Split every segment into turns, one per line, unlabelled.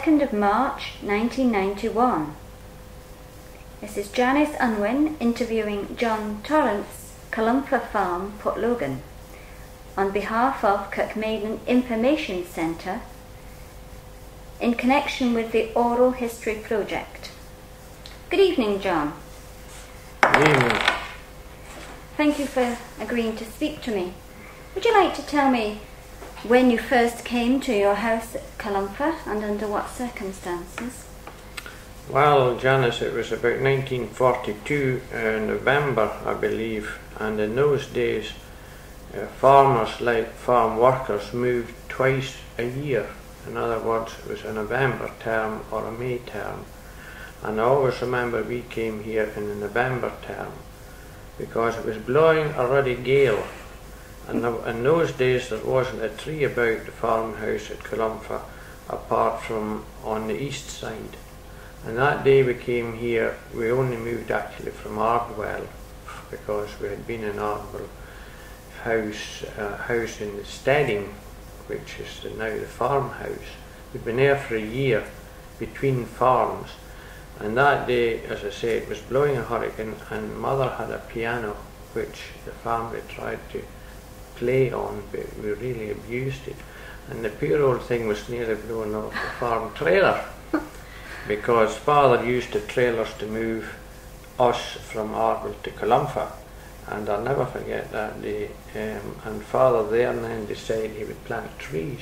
2nd of March 1991. This is Janice Unwin interviewing John Torrance, Killumpha Farm, Portlogan, on behalf of Kirkmaiden Information Centre in connection with the Oral History Project. Good evening, John.
Good evening.
Thank you for agreeing to speak to me. Would you like to tell me when you first came to your house at Killumpha and under what circumstances?
Well, Janice, it was about 1942, uh, November, I believe, and in those days, uh, farmers, like farm workers, moved twice a year. In other words, it was a November term or a May term. And I always remember we came here in the November term because it was blowing a ruddy gale and in those days there wasn't a tree about the farmhouse at Killumpha apart from on the east side. And that day we came here, we only moved actually from Ardwell because we had been in Ardwell house, uh, house in the Steading, which is the, now the farmhouse. We'd been there for a year between farms. And that day, as I say, it was blowing a hurricane and mother had a piano which the family tried to play on, but we really abused it. And the poor old thing was nearly blown off the farm trailer because father used the trailers to move us from Ardwell to Killumpha. And I'll never forget that day. Um, and father there and then decided he would plant trees,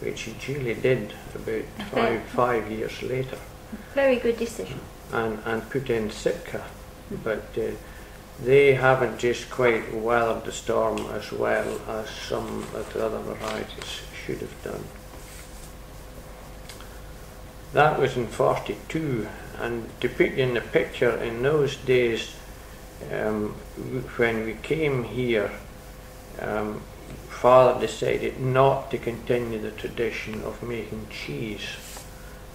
which he duly did about five, five years later.
Very good decision.
And, and put in Sitka. But uh, they haven't just quite weathered the storm as well as some of the other varieties should have done. That was in 42, and in the picture, in those days, um, when we came here, um, father decided not to continue the tradition of making cheese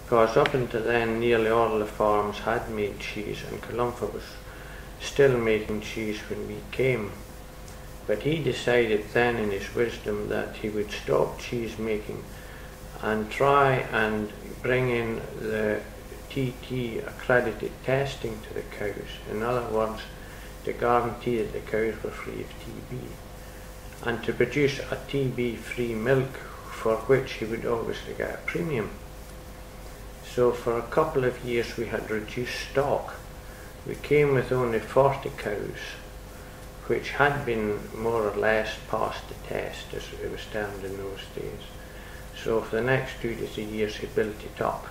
because up until then nearly all the farms had made cheese and Killumpha was still making cheese when we came. But he decided then in his wisdom that he would stop cheese making and try and bring in the TT accredited testing to the cows. In other words, to guarantee that the cows were free of TB and to produce a TB free milk for which he would obviously get a premium. So for a couple of years we had reduced stock we came with only 40 cows, which had been more or less past the test as it was termed in those days. So for the next two to three years he built it up.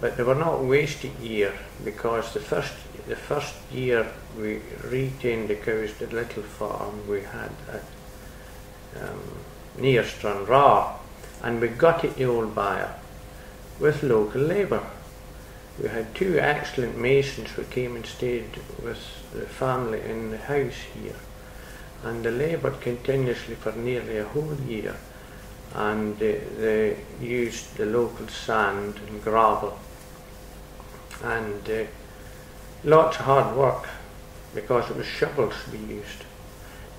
But they were not wasted year because the first the first year we retained the cows the little farm we had at um, near Stranraer and we got it the old Byre with local labour we had two excellent masons who came and stayed with the family in the house here. And they laboured continuously for nearly a whole year. And they, they used the local sand and gravel. And uh, lots of hard work because it was shovels we used.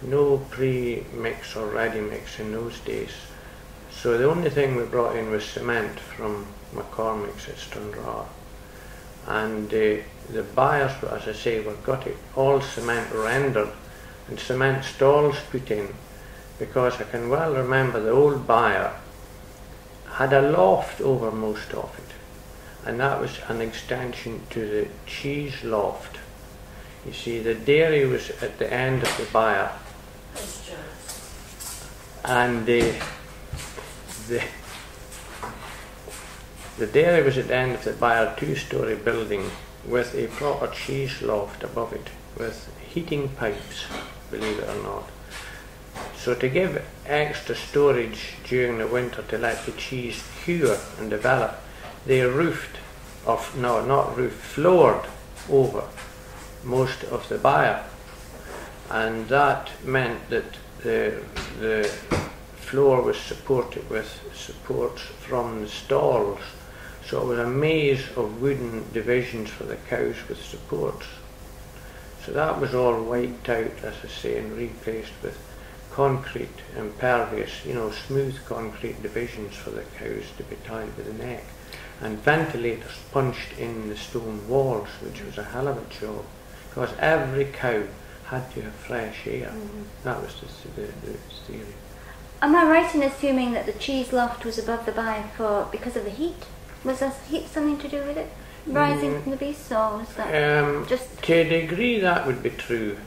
No pre-mix or ready mix in those days. So the only thing we brought in was cement from McCormick's at Stranraer and uh, the byres, as I say, were got it all cement rendered and cement stalls put in. Because I can well remember the old byre had a loft over most of it. And that was an extension to the cheese loft. You see, the dairy was at the end of the byre. And uh, the the dairy was at the end of it by two-storey building with a proper cheese loft above it with heating pipes, believe it or not. So to give extra storage during the winter to let the cheese cure and develop, they roofed, of no, not roofed, floored over most of the Byre. And that meant that the, the floor was supported with supports from the stalls so it was a maze of wooden divisions for the cows with supports. So that was all wiped out, as I say, and replaced with concrete, impervious, you know, smooth concrete divisions for the cows to be tied to the neck. and ventilators punched in the stone walls, which was a hell of a job, because every cow had to have fresh air.
Mhm.
That was the, the, the theory.
Am I right in assuming that the cheese loft was above the byre for because of the heat? Was heat something to do with it? Rising
Mm.
from the beasts, or was that
Um,
just
to a degree, that would be true,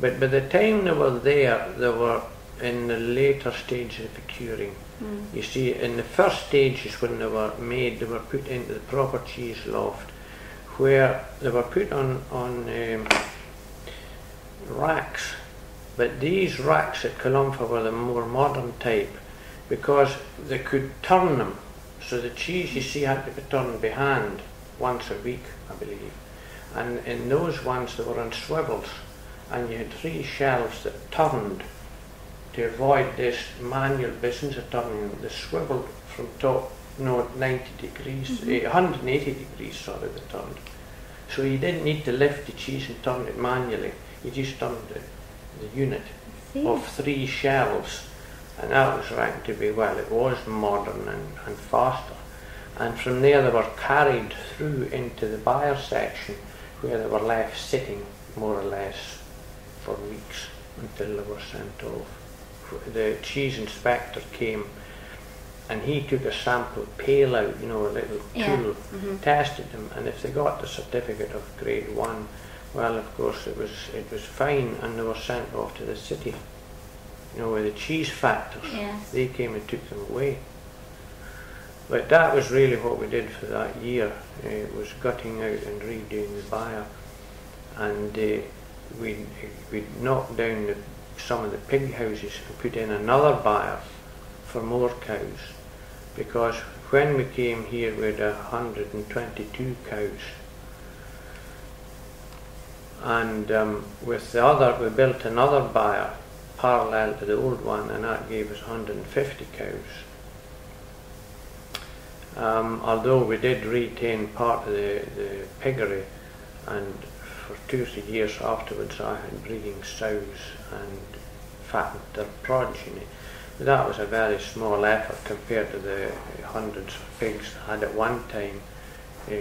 but by the time they were there, they were in the later stages of the curing.
mm,
You see, in the first stages when they were made, they were put into the proper cheese loft, where they were put on on um, racks. But these racks at Killumpha were the more modern type, because they could turn them. So the cheese, you see, had to be turned by hand once a week, I believe. And in those ones, they were on swivels, and you had three shelves that turned to avoid this manual business of turning the swivel from top, no, 90 degrees, eh, 180 degrees, sorry, they turned. So you didn't need to lift the cheese and turn it manually. You just turned the, the unit of three shelves, and that was ranked to be well. It was modern and, and faster. And from there, they were carried through into the byre section, where they were left sitting more or less for weeks until they were sent off. The cheese inspector came, and he took a sample pail out, you know, a little
Yeah.
tool,
Mhm.
tested them, and if they got the certificate of grade one, well, of course, it was it was fine, and they were sent off to the city. You know, where the cheese factors,
Yes.
they came and took them away. But that was really what we did for that year. It was gutting out and redoing the byre, and uh, we we knocked down the, some of the pig houses and put in another byre for more cows, because when we came here we had 122 cows and um, with the other we built another byre parallel to the old one and that gave us 150 cows. Um, although we did retain part of the, the piggery and for two or three years afterwards I had breeding sows and fattened their progeny. But that was a very small effort compared to the hundreds of pigs I had at one time uh,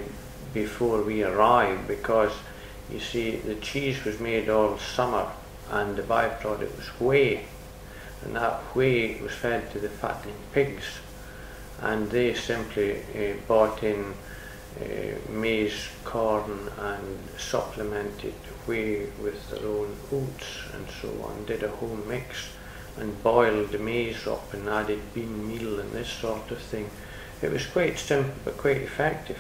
before we arrived because you see the cheese was made all summer and the byproduct was whey and that whey was fed to the fattening pigs and they simply uh, bought in uh, maize, corn and supplemented whey with their own oats and so on, did a whole mix and boiled the maize up and added bean meal and this sort of thing. It was quite simple but quite effective.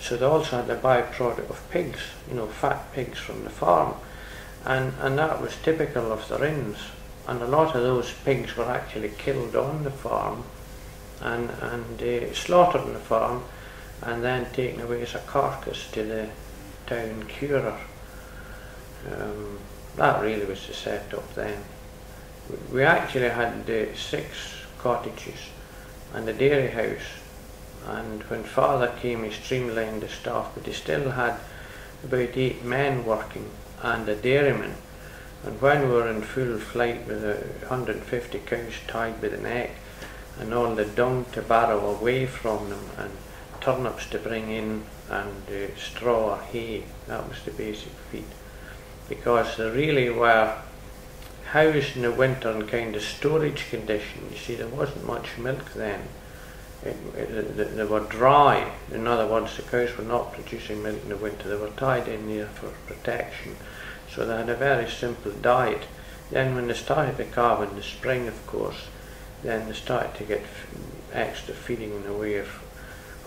So they also had the byproduct of pigs, you know, fat pigs from the farm. And, and that was typical of the Rhins. And a lot of those pigs were actually killed on the farm and, and uh, slaughtered on the farm and then taken away as a carcass to the town curer. Um, that really was the setup then. We- actually had uh, six cottages and a dairy house and when father came he streamlined the staff but he still had about eight men working and a dairyman and when we were in full flight with a 150 cows tied by the neck and all the dung to barrow away from them and turnips to bring in and uh, straw or hay that was the basic feed. Because they really were housed in the winter in kind of storage condition. You see there wasn't much milk then they- were dry. In other words, the cows were not producing milk in the winter. They were tied in there for protection. So they had a very simple diet. Then when they started to calve in the spring, of course, then they started to get extra feeding in the way of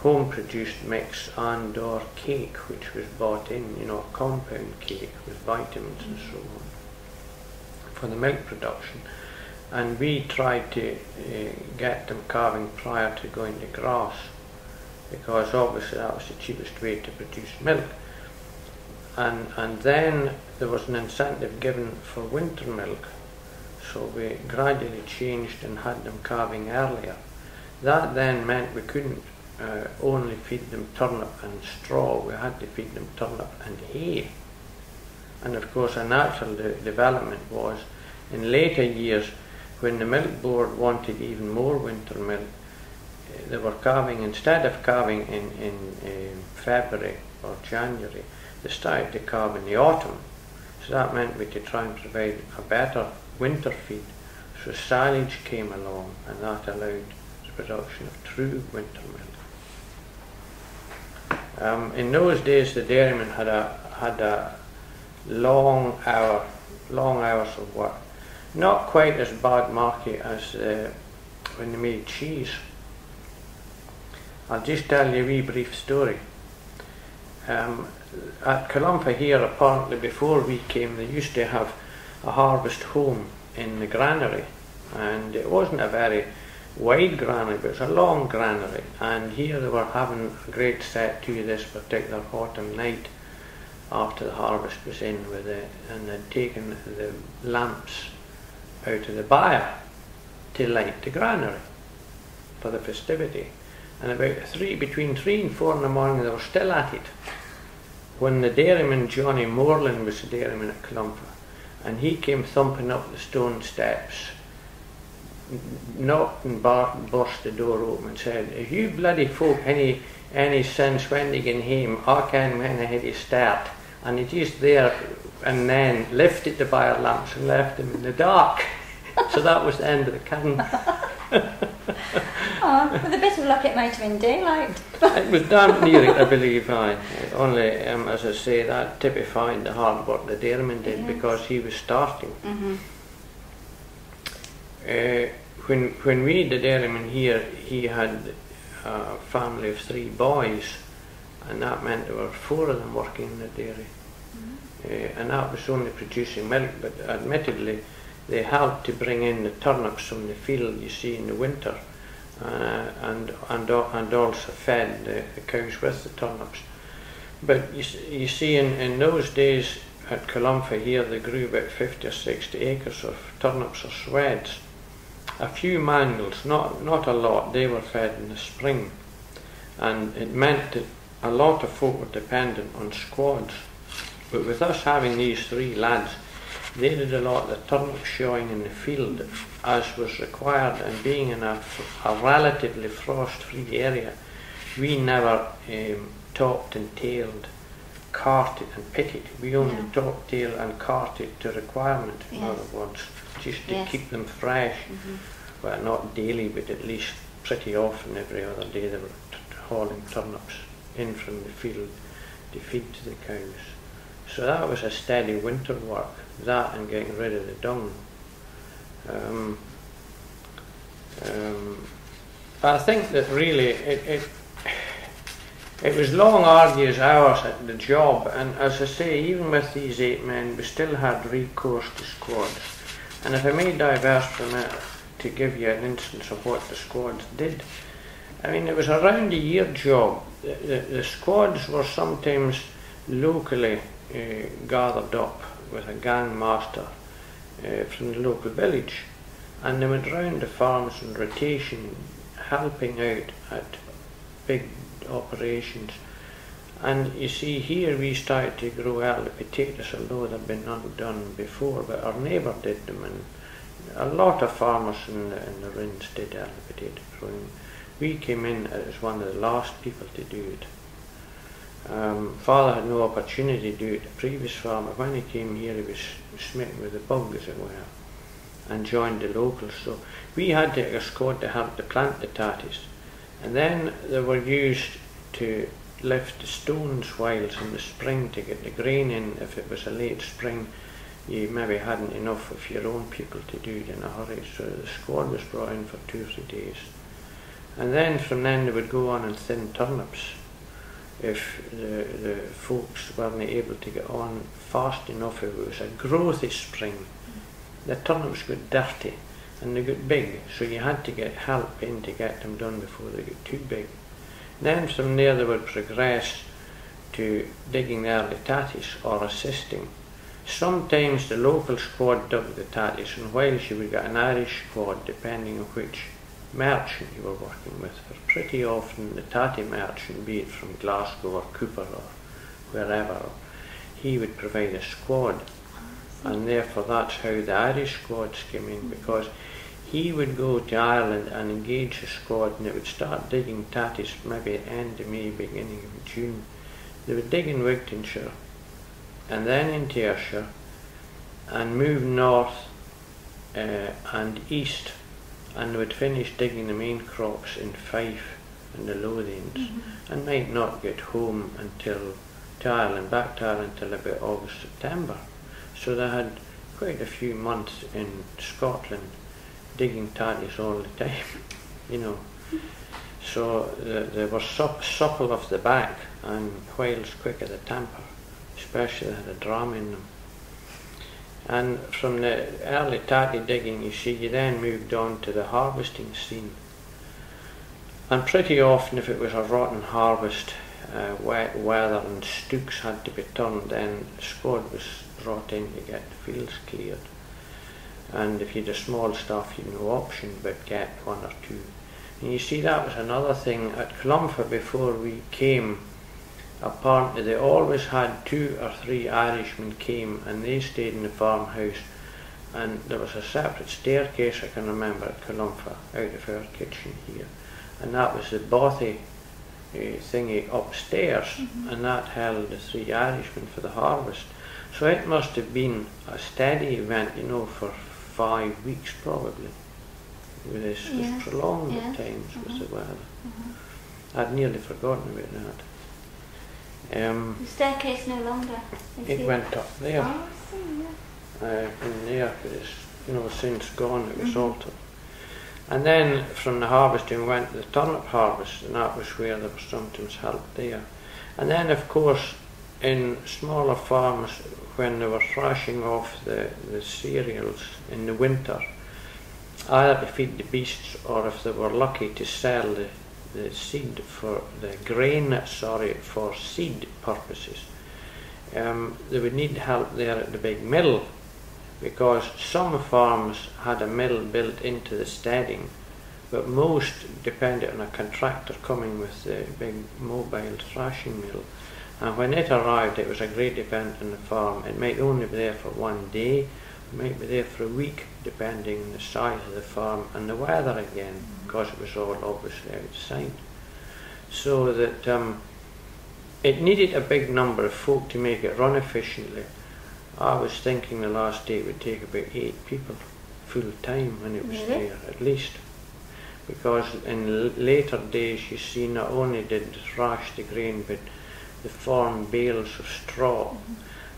home-produced mix and or cake, which was bought in, you know, compound cake with vitamins and so on for the milk production and we tried to uh, get them calving prior to going to grass because obviously that was the cheapest way to produce milk. And and then there was an incentive given for winter milk so we gradually changed and had them calving earlier. That then meant we couldn't uh, only feed them turnip and straw we had to feed them turnip and hay. And of course a natural de- development was in later years when the milk board wanted even more winter milk, they were calving, instead of calving in, in um, February or January, they started to calve in the autumn. So that meant we could try and provide a better winter feed. So silage came along and that allowed the production of true winter milk. Um, in those days the dairyman had a had a long hour long hours of work. Not quite as bad market as uh, when they made cheese. I'll just tell you a wee brief story. Um, at Killumpha here, apparently before we came, they used to have a harvest home in the granary, and it wasn't a very wide granary, but it was a long granary. And here they were having a great set to this particular autumn night after the harvest was in with it, and they'd taken the lamps out of the byre to light the granary for the festivity. And about three, between three and four in the morning, they were still at it. When the dairyman Johnny Moreland was the dairyman at Killumpha, and he came thumping up the stone steps, knocked and bar- burst the door open and said, "If you bloody folk any any sense when get home, I can when I had to start." And it is there and then lifted the byre lamps and left them in the dark. so that was the end of the can.
oh, with a bit of luck, it might have been daylight.
it was damp near it, I believe. I only, um, as I say, that typified the hard work the dairyman did
Yes.
because he was starting.
hmm
Uh, when when we the dairyman here, he had a family of three boys, and that meant there were four of them working in the dairy, and that was only producing milk. But admittedly, they helped to bring in the turnips from the field you see in the winter, uh, and and and also fed the, the cows with the turnips. But you, you see, in, in those days at Killumpha here, they grew about 50 or 60 acres of turnips or swedes. A few mangles, not, not a lot, they were fed in the spring. And it meant that a lot of folk were dependent on squads. But with us having these three lads, they did a lot of the turnip showing in the field as was required, and being in a relatively frost-free area, we never um, topped and tailed, carted and pitted. We only
Yeah.
topped, tail and carted to requirement, in
Yes.
other words, just to
Yes.
keep them fresh.
hmm
Well, not daily, but at least pretty often every other day they were t- hauling turnips in from the field to feed to the cows. So that was a steady winter work, that and getting rid of the dung. Um, um, I think that really it, it it was long, arduous hours at the job, and as I say, even with these eight men, we still had recourse to squads. And if I may diverse from it to give you an instance of what the squads did, I mean, it was a round a year job. The, the, the squads were sometimes locally gathered up with a gang master uh, from the local village, and they went round the farms in rotation, helping out at big operations. And you see, here we started to grow early potatoes, although there had been none done before, but our neighbour did them, and a lot of farmers in the, in the Rhins did early potato growing. We came in as one of the last people to do it. Um, father had no opportunity to do it. The previous farmer, when he came here, he was smitten with the bug, as it were, and joined the locals. So we had to, escort to help to plant the tatties. And then they were used to lift the stones whiles in the spring to get the grain in. If it was a late spring, you maybe hadn't enough of your own people to do it in a hurry. So the squad was brought in for two or three days. And then from then they would go on and thin turnips if the, the folks weren't able to get on fast enough it was a growthy spring. The turnips got dirty and they got big, so you had to get help in to get them done before they got too big. Then from there they would progress to digging the early tatties or assisting. Sometimes the local squad dug the tatties and whilst you would get an Irish squad depending on which merchant you were working with. For pretty often the tatty merchant, be it from Glasgow or Cupar or wherever, he would provide a squad. And therefore that's how the Irish squads came in because he would go to Ireland and engage a squad and it would start digging tatties maybe at end of May, beginning of June. They would dig in Wigtownshire and then into Ayrshire and move north uh, and east and would finish digging the main crops in Fife and the Lothians
Mm-hmm.
and might not get home until to Ireland, back to Ireland till about August, September. So they had quite a few months in Scotland digging tatties all the time, you know. So they, they were sup, supple of the back and whiles quick of the temper, especially they had a drum in them. And from the early tatty digging, you see, you then moved on to the harvesting scene. And pretty often, if it was a rotten harvest, uh, wet weather and stooks had to be turned, then squad was brought in to get the fields cleared. And if you had a small staff, you had no option but get one or two. And you see, that was another thing at Killumpha before we came. Apparently, they always had two or three Irishmen came and they stayed in the farmhouse. And there was a separate staircase, I can remember, at Killumpha, out of our kitchen here. And that was the bothy uh, thingy upstairs, and that held the three Irishmen for the harvest. So it must have been a steady event, you know, for five weeks probably. With this prolonged
yes,
at times
mhm,
with the weather.
mhm.
I'd nearly forgotten about that. Um,
The staircase no longer.
it
here.
went up there,
Oh, I see, yeah.
uh, in there, but it's you know since gone. It was
Mhm.
altered. And then from the harvesting went the turnip harvest, and that was where there was sometimes help there. And then, of course, in smaller farms, when they were thrashing off the, the cereals in the winter, either to feed the beasts or if they were lucky to sell the, the seed for the grain, sorry, for seed purposes, um, they would need help there at the big mill because some farms had a mill built into the steading, but most depended on a contractor coming with the big mobile thrashing mill. And when it arrived, it was a great event on the farm. It might only be there for one day, it might be there for a week, depending on the size of the farm and the weather again, because it was all obviously outside. So that um, it needed a big number of folk to make it run efficiently. I was thinking the last day it would take about eight people full time when it was
Really?
there, at least. Because in l- later days, you see, not only did they thrash the grain, but they formed bales of straw,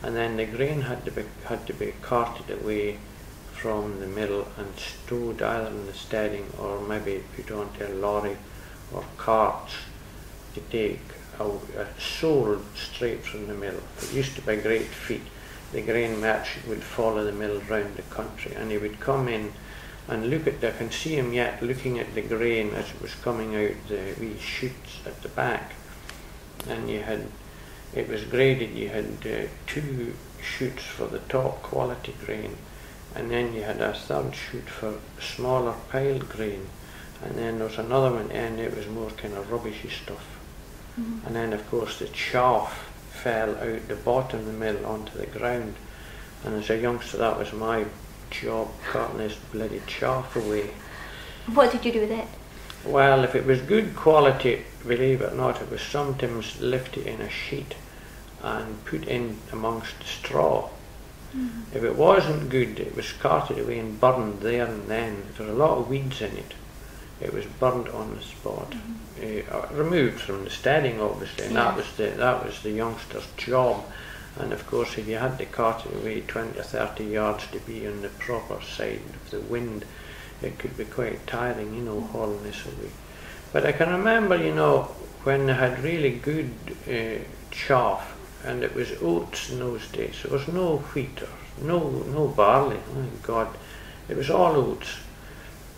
and then the grain had to be had to be carted away from the middle and stowed either in the steading or maybe put onto a lorry or carts to take out, uh, sold straight from the mill. It used to be a great feat. The grain merchant would follow the mill round the country and he would come in and look at the, I can see him yet looking at the grain as it was coming out the wee shoots at the back. And you had, it was graded, you had uh, two shoots for the top quality grain and then you had a third shoot for smaller piled grain and then there was another one and it was more kind of rubbishy stuff.
Mhm.
And then, of course, the chaff fell out the bottom of the mill onto the ground. And as a youngster, that was my job, carting this bloody chaff away.
What did you do with it?
Well, if it was good quality, believe it or not, it was sometimes lifted in a sheet and put in amongst the straw. If it wasn't good, it was carted away and burned there and then. There were a lot of weeds in it, it was burned on the spot. Uh, removed from the steading, obviously, and that was the that was the youngster's job. And of course, if you had to cart it away 20 or 30 yards to be on the proper side of the wind, it could be quite tiring, you know, hauling this away. But I can remember, you know, when they had really good uh, chaff, and it was oats in those days. There was no wheat or no no barley. Oh God, it was all oats,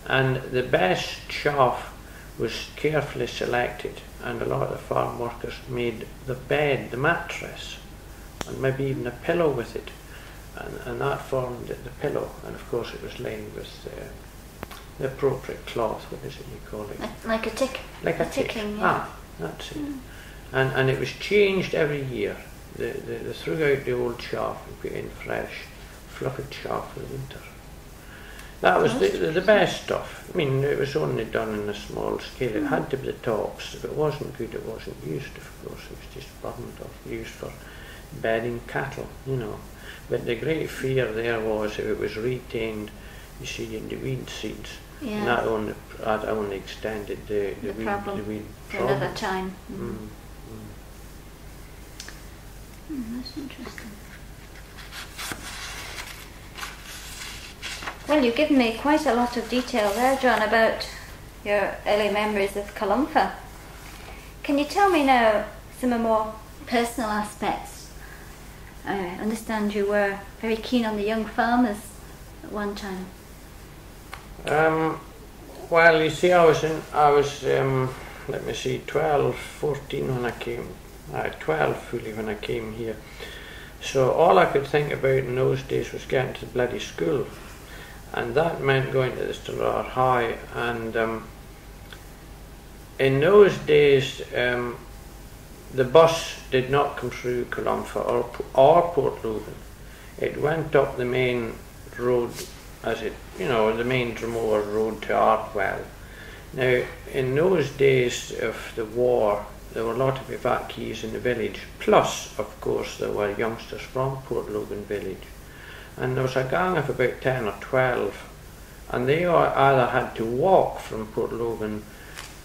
and the best chaff was carefully selected, and a lot of the farm workers made the bed, the mattress, and maybe even a pillow with it, and, and that formed the, pillow, and of course it was lined with uh, the appropriate cloth. What is it you call it?
Like, a tick.
like a,
a
tick.
ticking, yeah.
Ah, that's it. And and it was changed every year. The, the, they threw out the old chaff and put in fresh, fluffy chaff for the winter. That was the, the, the best stuff. I mean, it was only done in a small scale. It had to be the tops. If it wasn't good, it wasn't used, of course. It was just burned or used for bedding cattle, you know. But the great fear there was if it was retained, you see, in the weed seeds.
Yeah.
And that only, that only extended the, the,
The
weed,
problem
the weed
For
problem.
another time. Mm.
Mm.
Hmm, that's interesting. Well, you've given me quite a lot of detail there, John, about your early memories of Killumpha. Can you tell me now some more personal aspects? I understand you were very keen on the young farmers at one time.
Um, well, you see, I was in, I was, um, let me see, 12, 14 when I came, uh, 12 fully when I came here. So all I could think about in those days was getting to bloody school. And that meant going to the Stranraer High. And um, in those days, um, the bus did not come through Killumpha or, or Port Logan. It went up the main road as it, you know, the main Drummore road to Ardwell. Now, in those days of the war, there were a lot of evacuees in the village, plus, of course, there were youngsters from Port Logan village. And there was a gang of about 10 or 12, and they either had to walk from Port Logan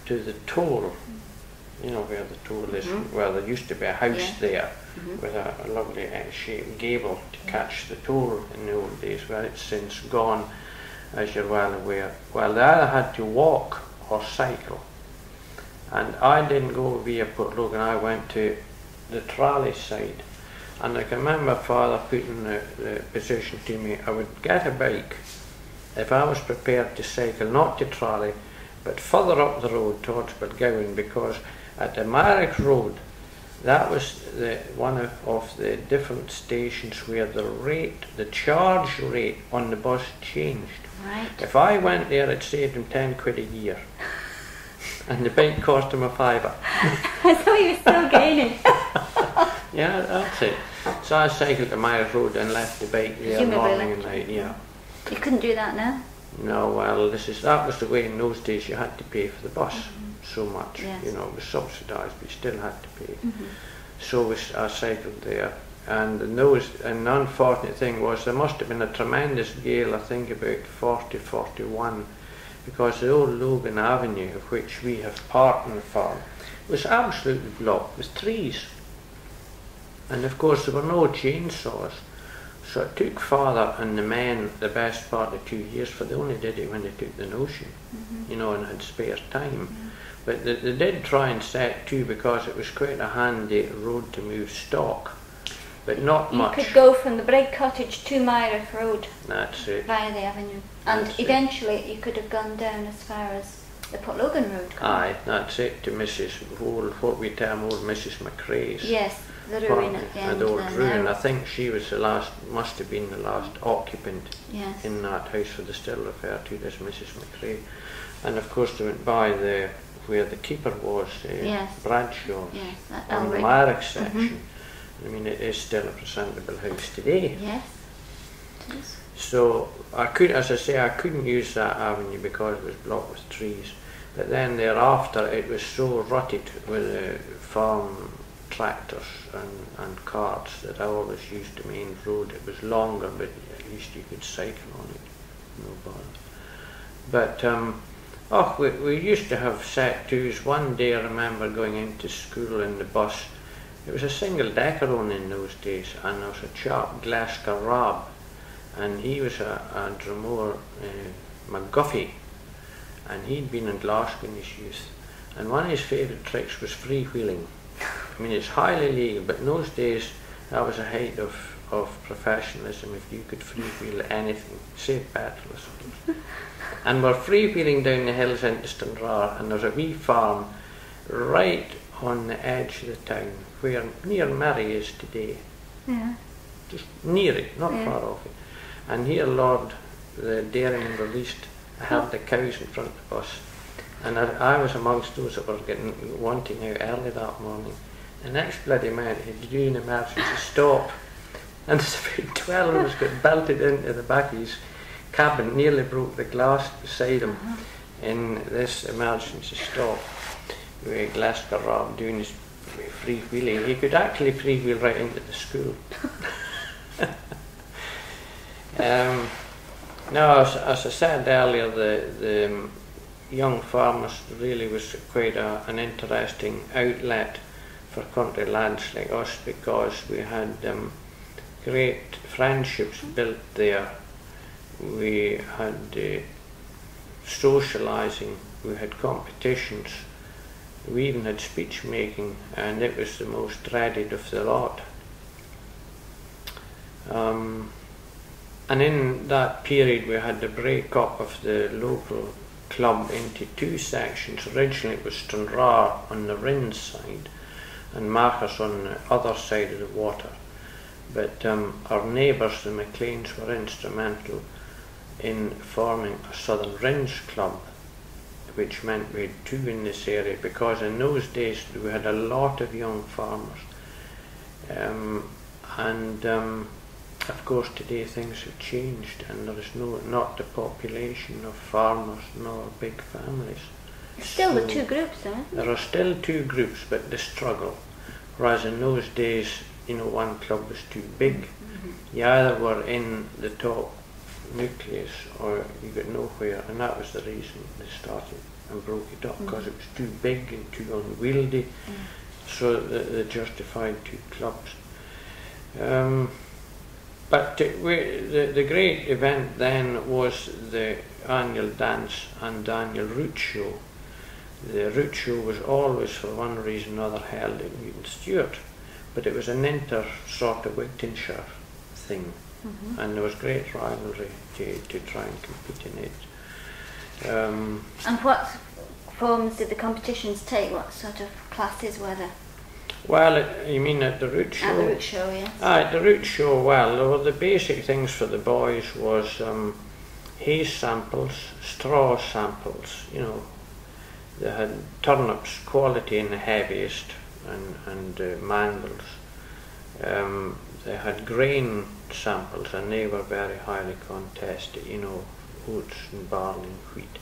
to the toll, you know, where the toll is,
Mhm.
where there used to be a house
Yeah.
there
Mhm.
with a, a lovely uh, shaped gable to catch the toll in the old days, where it's since gone, as you're well aware. Well, they either had to walk or cycle. And I didn't go via Port Logan, I went to the trolley side. And I can remember father putting the, the position to me, I would get a bike if I was prepared to cycle, not to trolley, but further up the road towards Belgowan, because at the Marrick Road, that was the, one of, of the different stations where the rate, the charge rate on the bus changed.
Right.
If I went there, it saved him 10 quid a year. And the bike cost him a fiver.
I thought you were still gaining.
Yeah, that's it. So I cycled to Myers Road and left the bike there morning and night, yeah.
you couldn't do that now.
No, well, this is that was the way in those days you had to pay for the bus so much.
Yes.
You know, it was subsidised, but you still had to pay.
Mhm.
So we, I cycled there, and the those, the unfortunate thing was there must have been a tremendous gale. I think about 40, 41, because the old Logan Avenue, of which we have part in the farm, was absolutely blocked with trees. And of course there were no chainsaws. So it took father and the men the best part of two years, for they only did it when they took the notion,
Mhm.
you know, and had spare time. But they, they did try and set to because it was quite a handy road to move stock, but not
You
much.
You could go from the Bright Cottage to Myrick Road
That's it.
via the avenue. And
it.
eventually you could have gone down as far as the Port Logan Road.
Aye, that's it to Mrs. Old, what we term old Mrs. McCrae's.
Yes, the ruin at the end
And old ruin. I think she was the last, must have been the last occupant
Yes.
in that house, for they still refer to it as Mrs. McCrae. And of course they went by the where the keeper was, uh,
Yes.
Bradshaw,
Yes,
on the. Marrick section. I mean, it is still a presentable house today.
Yes. it is.
So I could, as I say, I couldn't use that avenue because it was blocked with trees. But then thereafter, it was so rutted with the farm tractors and, and carts that I always used the main road. It was longer, but at least you could cycle on it, no bother. But um, oh, we, we used to have set twos. One day I remember going into school in the bus. It was a single decker only in those days, and there was a chap, Glasgow Rob, and he was a, a Drummore uh, McGuffey, and he'd been in Glasgow in his youth. And one of his favourite tricks was freewheeling. I mean, it's highly legal, but in those days that was a height of, of professionalism if you could freewheel anything, save petrol, I suppose. and we're freewheeling down the hills into Stranraer, and there's a wee farm right on the edge of the town, where near Mary is today
Yeah.
just near it, not
Yeah.
far off it. And here, Lord, the daring released held the cows in front of the bus. And I, I was amongst those that were getting wanting out early that morning. The next bloody minute, he'd do an emergency stop. And there's about 12 of us got belted into the back of his cabin, nearly broke the glass beside him uh-huh. in this emergency stop with Glasgow Rob doing his free wheeling. He could actually free wheel right into the school. um, now, as, as I said earlier, the, the young farmers really was quite a, an interesting outlet for country lads like us because we had um, great friendships built there. We had uh, socialising, we had competitions, we even had speech making, and it was the most dreaded of the lot. Um, and in that period, we had the break up of the local club into two sections. Originally, it was Stranraer on the Rhins side and Machars on the other side of the water. But um, our neighbours, the McLeans, were instrumental in forming a Southern Rhins club, which meant we had two in this area because in those days we had a lot of young farmers. Um, and um, of course today things have changed and there is no not the population of farmers nor big families.
Still the two groups, though. isn't
there are still two groups, but they struggle. Whereas in those days, you know, one club was too big. Mm-hmm. You either were in the top nucleus or you got nowhere, and that was the reason they started and broke it up mm-hmm. because it was too big and too unwieldy. Mm. So they, they justified two clubs. Um, but the, we, the, great event then was the annual dance and annual root show. The root show was always, for one reason or another, held in Newton Stewart, but it was an inter sort of Wigtownshire thing, and there was great rivalry to, to try and compete in it. Um,
And what forms did the competitions take? What sort of classes were there?
Well, it, you mean at the root show?
At the root show, yes.
Ah, at the root show, well, there were the basic things for the boys was um, hay samples, straw samples, you know. They had turnips, quality in the heaviest, and, and uh, mangels. Um, they had grain samples, and they were very highly contested, you know, oats and barley and wheat.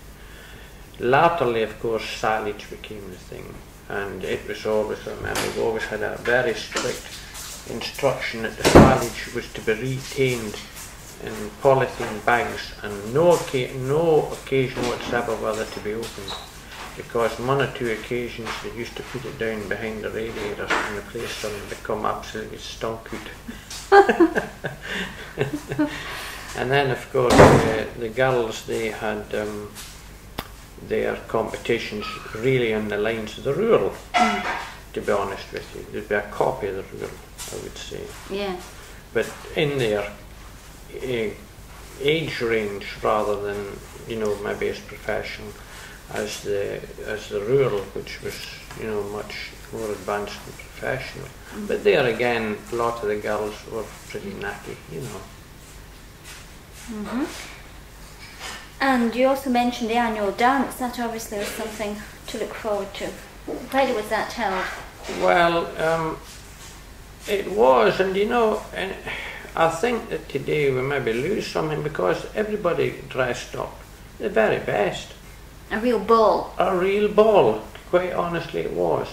Latterly, of course, silage became the thing, and it was always, I remember, we always had a very strict instruction that the silage was to be retained in polythene bags and no, no occasion whatsoever whether to be opened. Because on one or two occasions they used to put it down behind the radiators and the place suddenly become absolutely stunk and then of course the, the girls they had um, their competitions really on the lines of the rural, mm. to be honest with you. There'd be a copy of the rural, I would say.
Yeah.
But in their eh, age range rather than, you know, maybe as professional as the as the rural, which was, you know, much more advanced and professional. Mm. But there again, a lot of the girls were pretty knacky, you know. Mm-hmm.
And you also mentioned the annual dance. That obviously was something to look forward to. Where was that held?
Well, um, it was, and you know, and I think that today we maybe lose something because everybody dressed up the very best.
A real ball.
A real ball, quite honestly, it was.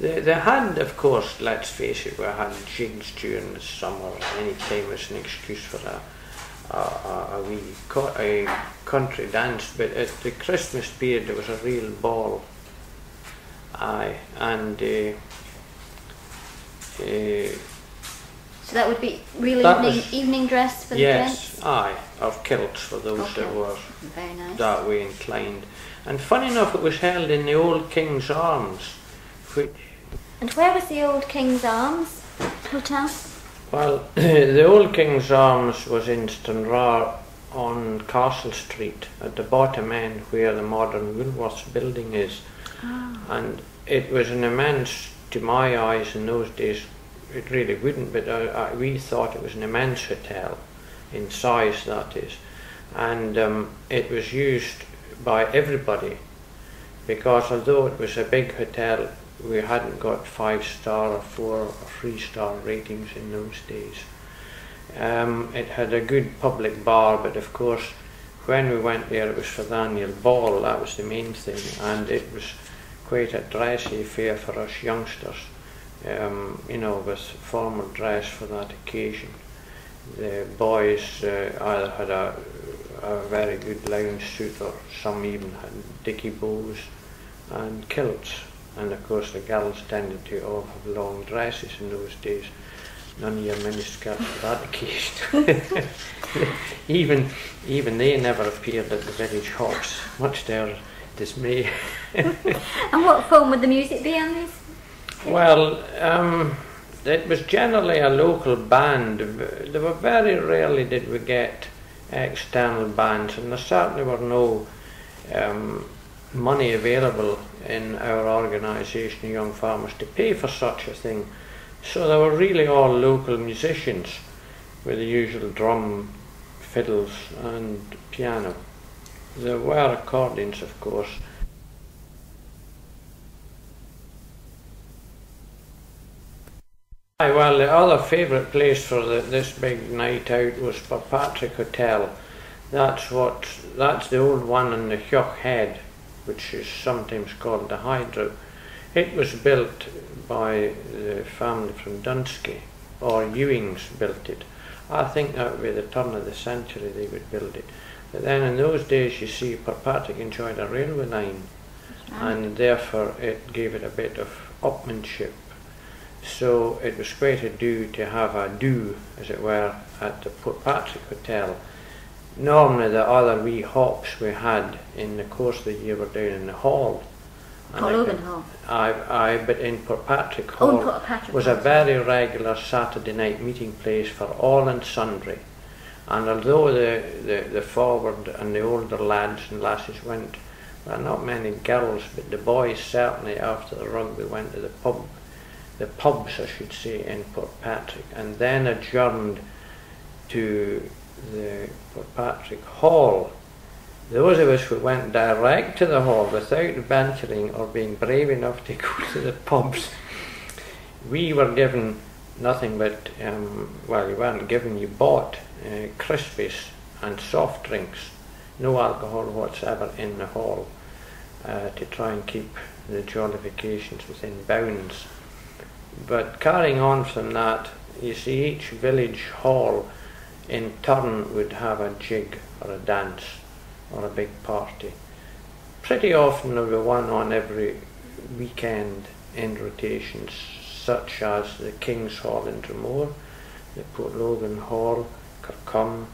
The, they had, of course, let's face it, we had jigs during the summer. Any time was an excuse for a, a, a, a wee co- a country dance. But at the Christmas period, there was a real ball. Aye, and uh, uh,
So that would be real evening
was-
evening dress for the
yes, aye, of kilts for those that were?
Very nice.
that way inclined. And funny enough, it was held in the old King's Arms, which
And where was the old King's Arms Hotel?
Well, the old King's Arms was in Stranraer on Castle Street at the bottom end where the modern Woolworths building is. And it was an immense, to my eyes in those days, it really wouldn't, but I, I, we thought it was an immense hotel, in size that is. And um, it was used by everybody because although it was a big hotel, we hadn't got five star or four or three star ratings in those days. Um, it had a good public bar, but of course, when we went there, it was for annual ball, that was the main thing, and it was quite a dressy affair for us youngsters, um, you know, with formal dress for that occasion. The boys uh, either had a, a very good lounge suit or some even had dicky bows and kilts. And of course the girls tended to all have long dresses in those days. None of your miniskirts for that occasion. even even they never appeared at the village hops, much to our dismay.
and what form would the music be on this?
Well, um, it was generally a local band. There were very rarely did we get external bands, and there certainly were no um, money available in our organisation, Young Farmers, to pay for such a thing. So they were really all local musicians with the usual drum, fiddles, and piano. There were accordions, of course. Well, the other favourite place for the, this big night out was Patrick Hotel. That's what that's the old one in the Hyoch Head, which is sometimes called the Hydro. It was built by the family from Dunskey, or Ewings built it. I think that would be the turn of the century they would build it. But then in those days, you see, Kirkpatrick enjoyed a railway line, ah. and therefore it gave it a bit of upmanship so it was quite a do to have a do, as it were, at the Portpatrick Hotel. Normally the other wee hops we had in the course of the year were down in the hall.
Logan Hall.
Aye, aye, but in Portpatrick
Oh,
Hall
Patrick
was a very regular Saturday night meeting place for all and sundry. And although the, the, the forward and the older lads and lasses went, well, not many girls, but the boys certainly after the rugby went to the pub the pubs, I should say, in Portpatrick, and then adjourned to the Portpatrick Hall. Those of us who went direct to the hall without venturing or being brave enough to go to the pubs, we were given nothing but, um, well, you weren't given, you bought uh, Crispies and soft drinks, no alcohol whatsoever in the hall, uh, to try and keep the jollifications within bounds. But carrying on from that, you see each village hall in turn would have a jig or a dance or a big party. Pretty often there would be one on every weekend in rotations, such as the King's Hall in Drummore, the Portlogan Hall, Kirkcolm,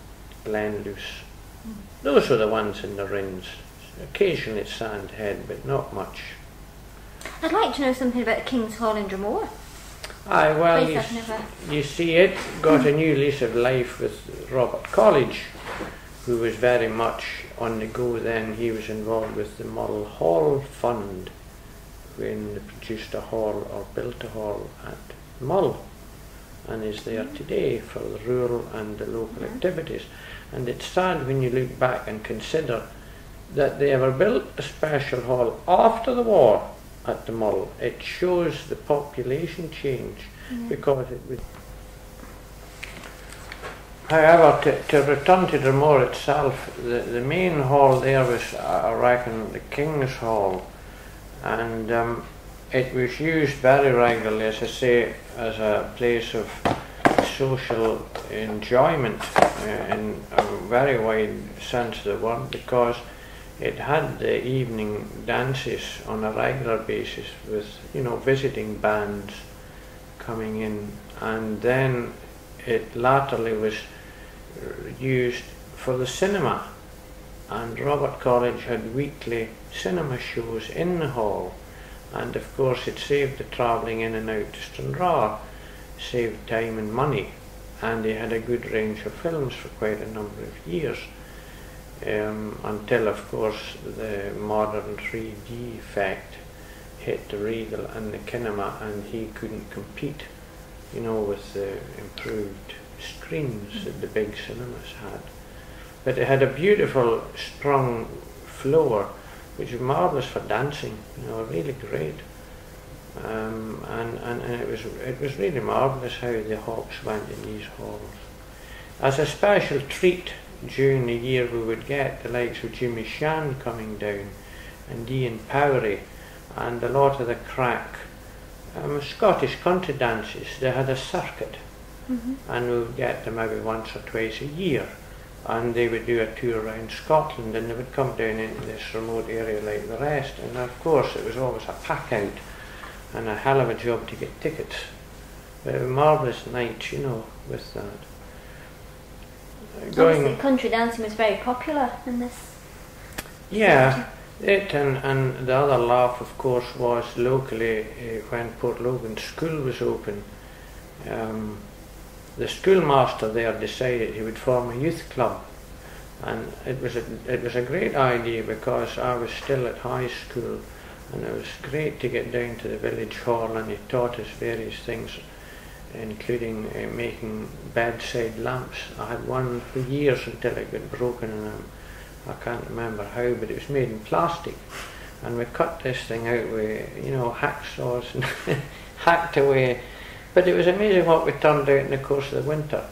Glenluce. Mm. Those were the ones in the Rhins. Occasionally Sandhead, but not much.
I'd like to know something about King's Hall in Drummore.
Aye, well, you, you see, it got a new lease of life with Robert College, who was very much on the go then. He was involved with the Model Hall Fund when they produced a hall or built a hall at Mull and is there today for the rural and the local activities. And it's sad when you look back and consider that they ever built a special hall after the war at the model. It shows the population change because it was. However, to, to return to the moor itself, the, the main hall there was, I reckon, the King's Hall, and um, it was used very regularly, as I say, as a place of social enjoyment uh, in a very wide sense of the word because it had the evening dances on a regular basis with, you know, visiting bands coming in, and then it latterly was used for the cinema. And Robert College had weekly cinema shows in the hall, and of course it saved the travelling in and out to Stranraer, saved time and money, and they had a good range of films for quite a number of years. Um, until, of course, the modern 3D effect hit the Regal and the Kinema, and he couldn't compete, you know, with the improved screens that the big cinemas had. But it had a beautiful, strong floor, which was marvellous for dancing, you know, really great. Um, and, and, and it was it was really marvellous how the hops went in these halls. As a special treat during the year we would get the likes of Jimmy Shand coming down and Ian Powrie and a lot of the crack um, Scottish country dances. They had a circuit
Mhm.
and we would get them maybe once or twice a year. And they would do a tour around Scotland and they would come down into this remote area like the rest. And of course, it was always a pack out and a hell of a job to get tickets. But a marvellous night, you know, with that. Uh,
Obviously, country dancing was very popular in this.
Yeah, it and, and the other laugh, of course, was locally uh, when Port Logan School was open. Um, the schoolmaster there decided he would form a youth club, and it was a, it was a great idea because I was still at high school, and it was great to get down to the village hall, and he taught us various things, including uh, making bedside lamps. I had one for years until it got broken, and um, I can't remember how, but it was made in plastic. And we cut this thing out with, you know, hacksaws and hacked away. But it was amazing what we turned out in the course of the winter.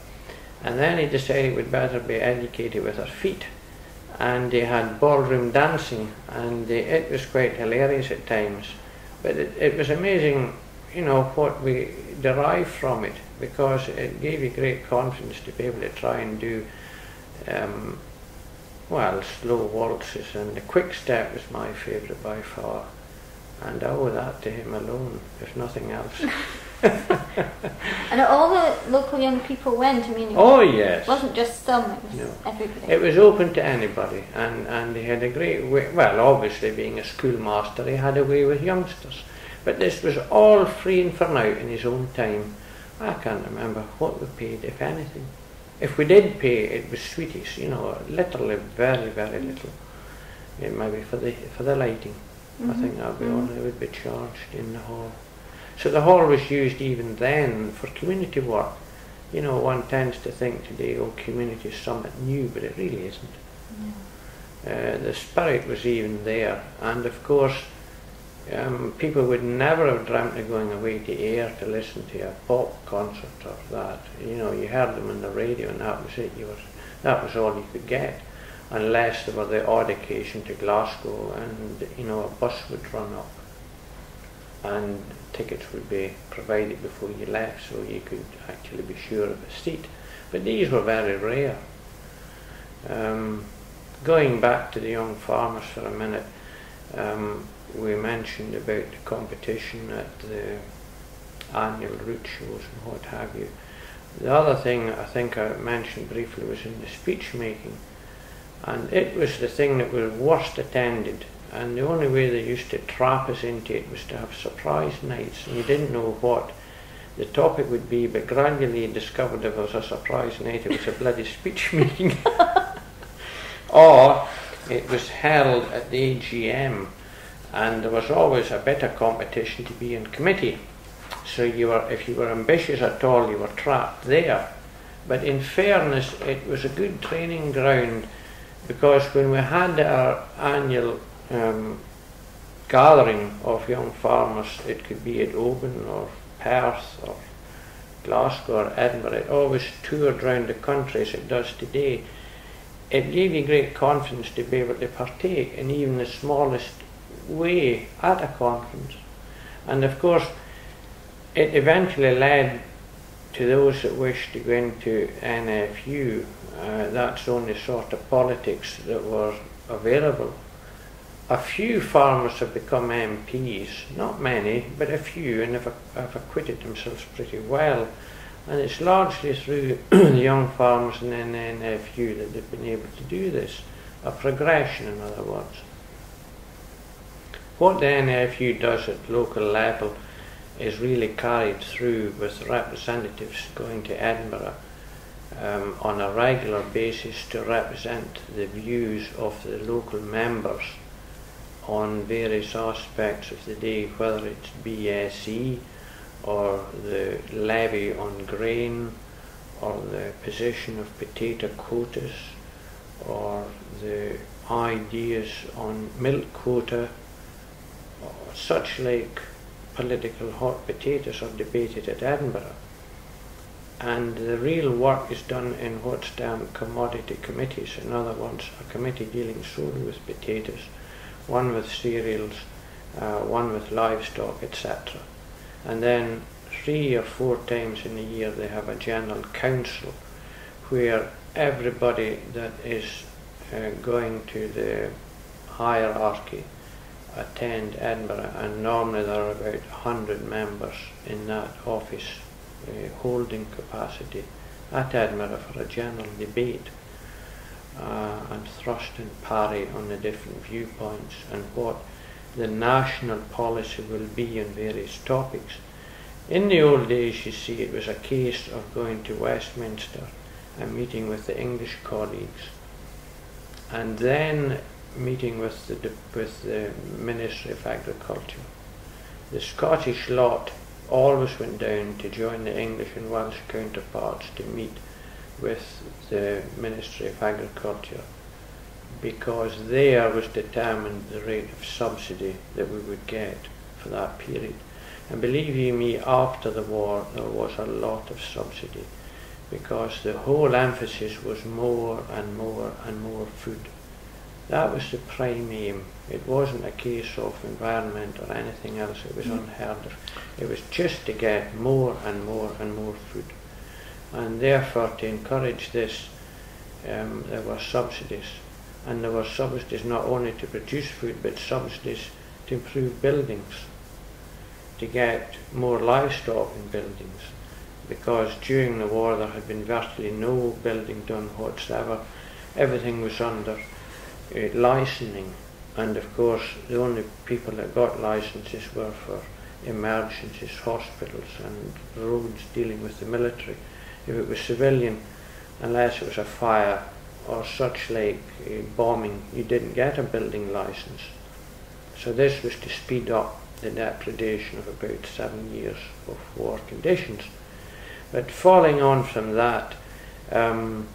And then he decided we'd better be educated with our feet. And they had ballroom dancing, and they, it was quite hilarious at times. But it, it was amazing, you know, what we derived from it, because it gave you great confidence to be able to try and do um, well, slow waltzes and the quick step was my favourite by far. And I owe that to him alone, if nothing else.
And all the local young people went. I mean,
oh
it
yes.
wasn't just some, it was
No.
everybody.
It was open to anybody and, and he had a great way, well obviously being a schoolmaster he had a way with youngsters. But this was all free and for now in his own time. I can't remember what we paid, if anything. If we did pay, it was sweeties, you know, literally very, very little. It maybe for the for the lighting. I
Mhm.
think that would be
Mhm.
all it would be charged in the hall. So the hall was used even then for community work. You know, one tends to think today, oh, community is something new, but it really isn't. Uh, the spirit was even there, and of course, um, people would never have dreamt of going away to Ayr to listen to a pop concert or that. You know, you heard them on the radio, and that was it. You were, that was all you could get, unless there were the odd occasion to Glasgow, and you know, a bus would run up, and tickets would be provided before you left, so you could actually be sure of a seat. But these were very rare. Um, going back to the young farmers for a minute, um, we mentioned about the competition at the annual root shows and what have you. The other thing I think I mentioned briefly was in the speech making, and it was the thing that was worst attended. And the only way they used to trap us into it was to have surprise nights, and you didn't know what the topic would be, but gradually you discovered if it was a surprise night, it was a bloody speech meeting. or it was held at the AGM, and there was always a better competition to be in committee. So you were, if you were ambitious at all, you were trapped there. But in fairness, it was a good training ground because when we had our annual um, gathering of young farmers, it could be at Oban or Perth or Glasgow or Edinburgh, it always toured round the country as it does today. It gave you great confidence to be able to partake in even the smallest way at a conference. And of course, it eventually led to those that wished to go into NFU. Uh, that's the only sort of politics that was available. A few farmers have become MPs, not many, but a few, and have, have acquitted themselves pretty well. And it's largely through the young farmers and NFU that they've been able to do this, a progression, in other words. What the NFU does at local level is really carried through with representatives going to Edinburgh um, on a regular basis to represent the views of the local members on various aspects of the day, whether it's BSE or the levy on grain or the position of potato quotas or the ideas on milk quota such like political hot potatoes are debated at Edinburgh. and the real work is done in what's termed commodity committees. In other words, a committee dealing solely with potatoes, one with cereals, uh, one with livestock, etc. And then three or four times in a year they have a general council where everybody that is uh, going to the hierarchy attend Edinburgh and normally there are about 100 members in that office uh, holding capacity at Edinburgh for a general debate uh, and thrust and parry on the different viewpoints and what the national policy will be on various topics. In the old days, you see, it was a case of going to Westminster and meeting with the English colleagues and then meeting with the, with the Ministry of Agriculture. The Scottish lot always went down to join the English and Welsh counterparts to meet with the Ministry of Agriculture because there was determined the rate of subsidy that we would get for that period. And believe you me, after the war there was a lot of subsidy because the whole emphasis was more and more and more food. That was the prime aim. It wasn't a case of environment or anything else. It was mm. unheard of. It was just to get more and more and more food. And therefore, to encourage this, um, there were subsidies. And there were subsidies not only to produce food, but subsidies to improve buildings, to get more livestock in buildings. Because during the war there had been virtually no building done whatsoever. Everything was under uh, licensing, and of course the only people that got licenses were for emergencies, hospitals and roads dealing with the military. If it was civilian, unless it was a fire or such like uh, bombing, you didn't get a building license. So this was to speed up the depredation of about seven years of war conditions. But falling on from that, um,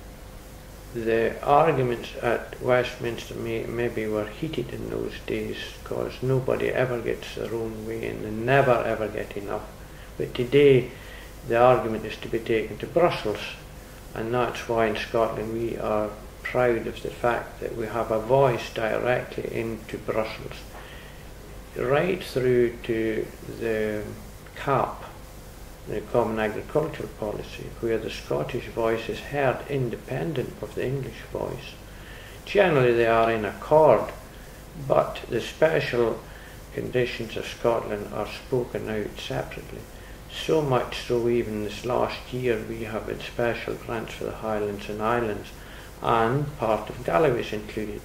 the arguments at Westminster may, maybe were heated in those days because nobody ever gets their own way and they never ever get enough. But today the argument is to be taken to Brussels and that's why in Scotland we are proud of the fact that we have a voice directly into Brussels right through to the CAP the Common Agricultural Policy, where the Scottish voice is heard independent of the English voice. Generally they are in accord, but the special conditions of Scotland are spoken out separately. So much so even this last year we have had special grants for the Highlands and Islands and part of Galloway is included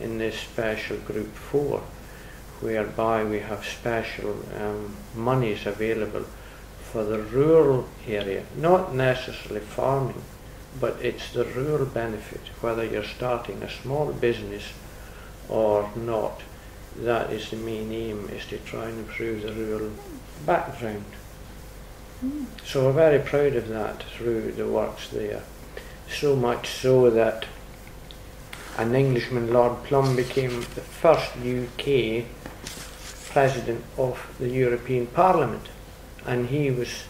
in this special group 4 whereby we have special um, monies available for the rural area, not necessarily farming, but it's the rural benefit, whether you're starting a small business or not. That is the main aim, is to try and improve the rural background. Mm. So we're very proud of that through the works there. So much so that an Englishman, Lord Plumb, became the first UK President of the European Parliament and he was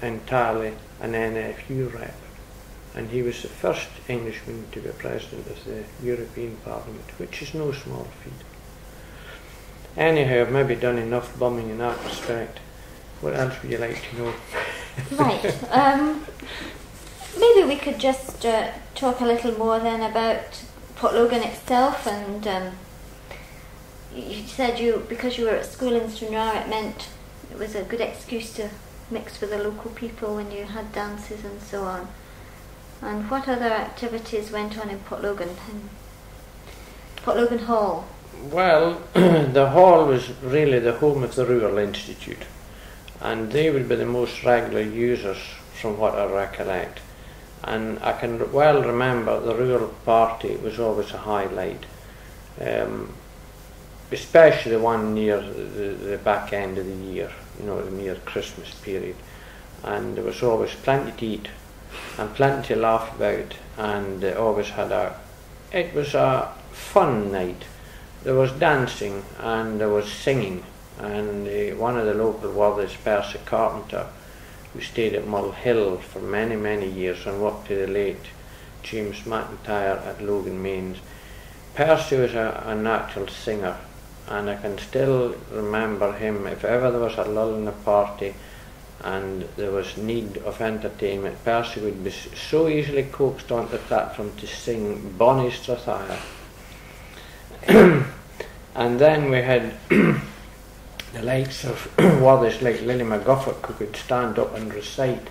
entirely an NFU rep. And he was the first Englishman to be president of the European Parliament, which is no small feat. Anyhow, I've maybe done enough bumming in that respect. What else would you like to know?
right. Um, maybe we could just uh, talk a little more then about Portlogan itself and um, you said you because you were at school in Stranraer it meant it was a good excuse to mix with the local people when you had dances and so on. And what other activities went on in Port Portlogan, in Portlogan Hall?
Well, the hall was really the home of the Rural Institute, and they would be the most regular users from what I recollect. And I can well remember the rural party was always a highlight. Um, especially the one near the, the back end of the year, you know, the near Christmas period. And there was always plenty to eat and plenty to laugh about, and they always had a. It was a fun night. There was dancing and there was singing, and uh, one of the local worthers, Percy Carpenter, who stayed at Mull Hill for many, many years and worked to the late James McIntyre at Logan Mains. Percy was a, a natural singer, and I can still remember him. If ever there was a lull in a party and there was need of entertainment, Percy would be so easily coaxed onto the platform to sing Bonnie Strathyre. and then we had the likes of worthies like Lily McGuffert who could stand up and recite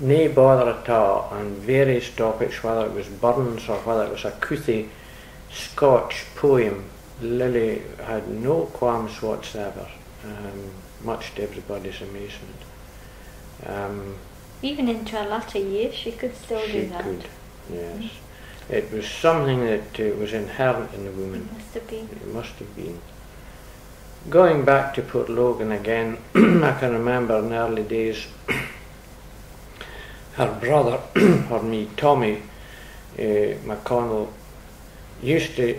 nae bother at all on various topics, whether it was Burns or whether it was a Couthie Scotch poem, Lily had no qualms whatsoever, um, much to everybody's amazement. Um,
Even into her latter years, she could still
she
do that.
could, yes. It was something that uh, was inherent in the woman.
Must have been.
It must have been. Going back to Port Logan again, I can remember in early days her brother, or me, Tommy uh, McConnell, used to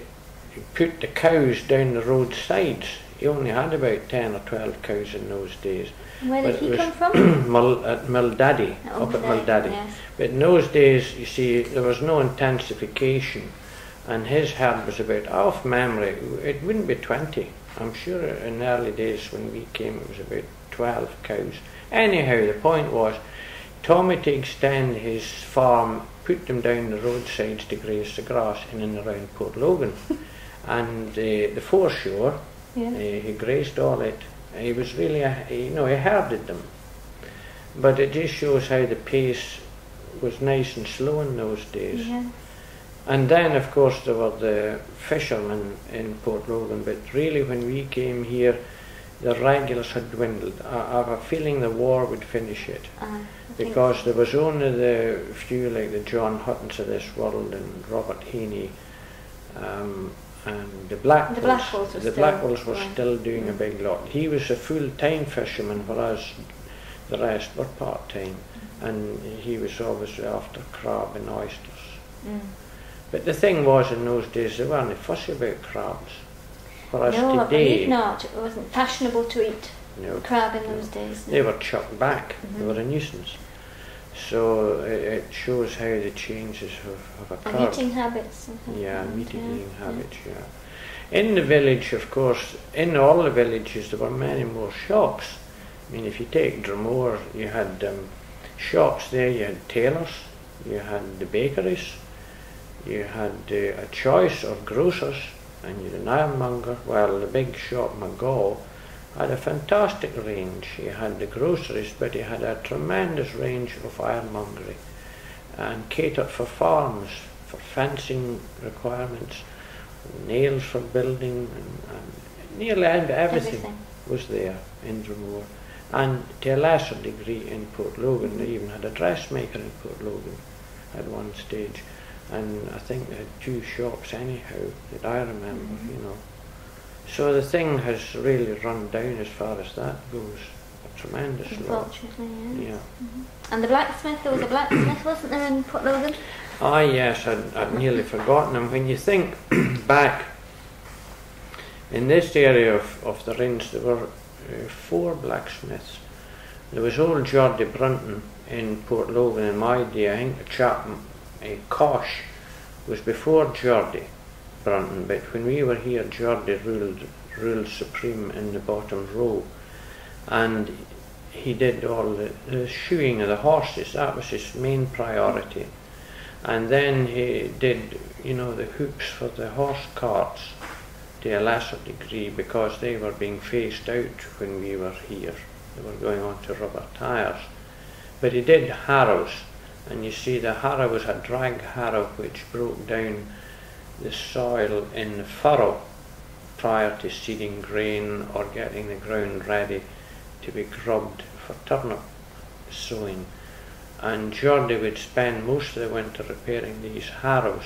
put the cows down the road sides. He only had about 10 or 12 cows in those days.
Where
But
did
it
he come from?
At Mulldaddy,
Oh,
up at
there,
Mulldaddy.
Yes.
But in those days, you see, there was no intensification, and his herd was about, off memory, it wouldn't be 20. I'm sure in early days when we came, it was about 12 cows. Anyhow, the point was, Tommy to extend his farm, put them down the roadsides to graze the grass in and around Port Logan. and uh, the foreshore,
Yeah.
uh, he grazed all it. He was really, a, he, you know, he herded them. But it just shows how the pace was nice and slow in those days.
yeah.
And then, of course, there were the fishermen in Port Logan. But really, when we came here, the regulars had dwindled. I, I have a feeling the war would finish it
Uh,
because there was only the few like the John Huttons of this world and Robert Heaney um, and the black
The Blackwells were
the
still-
Blackwells were
yeah.
still doing a
Mm.
big lot. He was a full-time fisherman, whereas the rest were part-time, and he was obviously after crab and oysters.
Mm.
But the thing was, in those days, they weren't fussy about crabs. Whereas
No,
today,
believe not. It wasn't fashionable to eat
know,
crab in those days.
they were chucked back. They
Mhm.
were a nuisance. So it, it shows how the changes have, have
And
occurred.
eating habits.
Yeah, meat
yeah,
eating habits, yeah. In the village, of course, in all the villages, there were many more shops. I mean, if you take Drummore, you had um, shops there, you had tailors, you had the bakeries, you had uh, a choice of grocers, and you had an ironmonger. Well, the big shop, McGaw, had a fantastic range. He had the groceries, but he had a tremendous range of ironmongery and catered for farms, for fencing requirements, nails for building, and, and nearly everything,
Everything.
was there in Drummore. And to a lesser degree in Port Logan, they even had a dressmaker in Port Logan at one stage. And I think they had two shops anyhow that I remember,
Mhm.
you know. So the thing has really run down as far as that goes. A tremendous lot.
Unfortunately, yeah.
Yeah.
And the blacksmith, there was a blacksmith, wasn't there, in Port Logan?
Ah, yes, I'd, I'd nearly forgotten him. When you think back in this area of, of the Rhins, there were uh, four blacksmiths. There was old Geordie Brunton in Port Logan in my day. I think the chap, uh, Kosh, was before Geordie Brunton, but when we were here, Geordie ruled, ruled supreme in the bottom row. And he did all the, the shoeing of the horses, that was his main priority. And then he did you know the hoops for the horse carts to a lesser degree because they were being phased out when we were here. They were going on to rubber tires but he did harrows and you see the harrow was a drag harrow which broke down the soil in the furrow prior to seeding grain or getting the ground ready to be grubbed for turnip sowing and Geordie would spend most of the winter repairing these harrows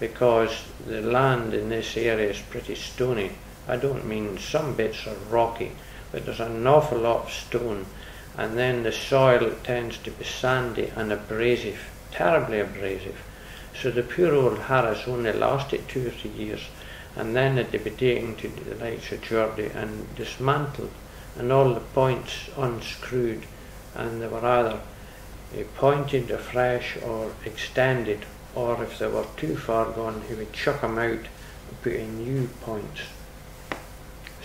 because the land in this area is pretty stony. I don't mean some bits are rocky, but there's an awful lot of stone, and then the soil tends to be sandy and abrasive, terribly abrasive. So the poor old harrows only lasted two or three years, and then they'd be taken to the likes of Geordie and dismantled, and all the points unscrewed and they were either uh, pointed afresh or extended, or if they were too far gone, he would chuck them out and put in new points.